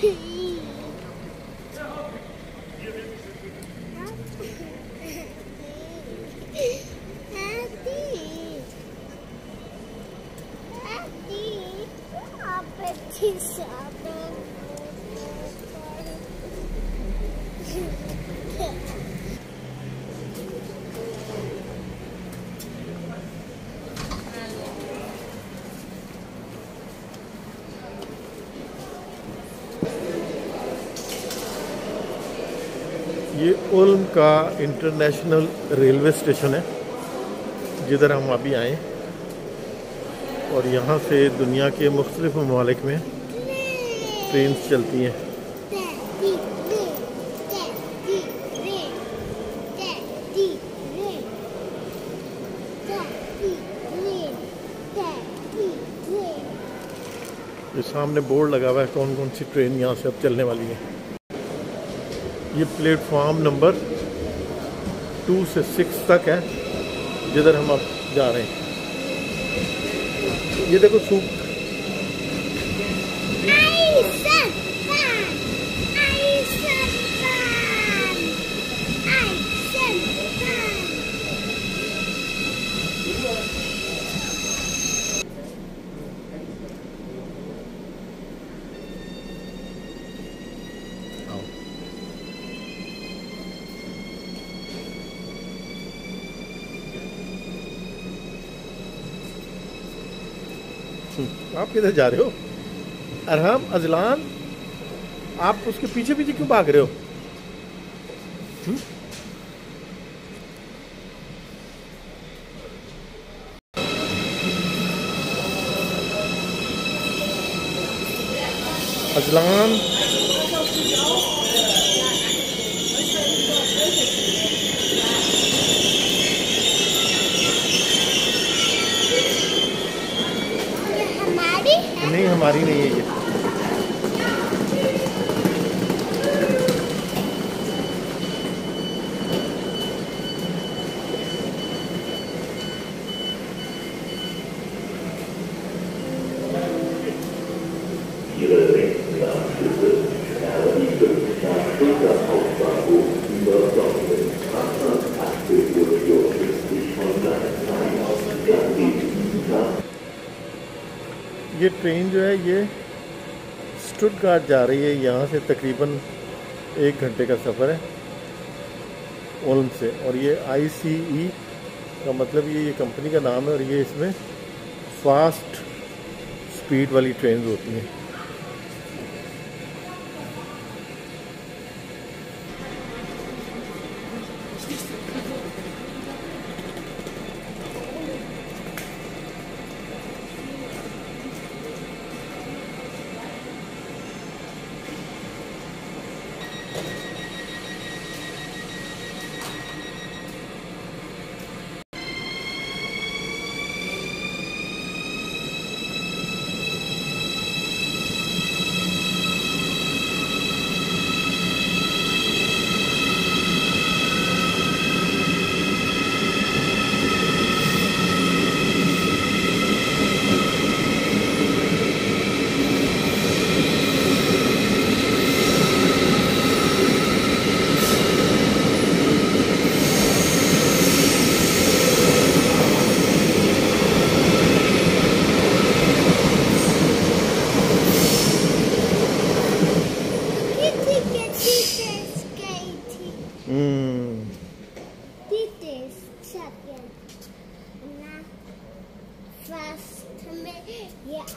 to eat. Daddy. Daddy. Daddy. Daddy. ये उल्म का international railway station है, जिधर हम अभी आए और यहाँ से दुनिया के मुख्तलिफ़ ममालिक में ट्रेन चलती हैं। ये सामने बोर्ड लगा हुआ है कौन कौन सी ट्रेन यहाँ से अब चलने वाली है। ये प्लेटफॉर्म नंबर टू से सिक्स तक है जिधर हम अब जा रहे हैं ये देखो सूप आप किधर जा रहे हो अरहम, अजलान, आप उसके पीछे पीछे क्यों भाग रहे हो हुँ? अजलान नहीं हमारी नहीं है ये। ये ट्रेन जो है, ये स्टुटगार्ट जा रही है। यहाँ से तकरीबन एक घंटे का सफ़र है ओल्म से। और ये आईसीई का मतलब ये ये कंपनी का नाम है और ये इसमें फास्ट स्पीड वाली ट्रेन होती हैं। हम्म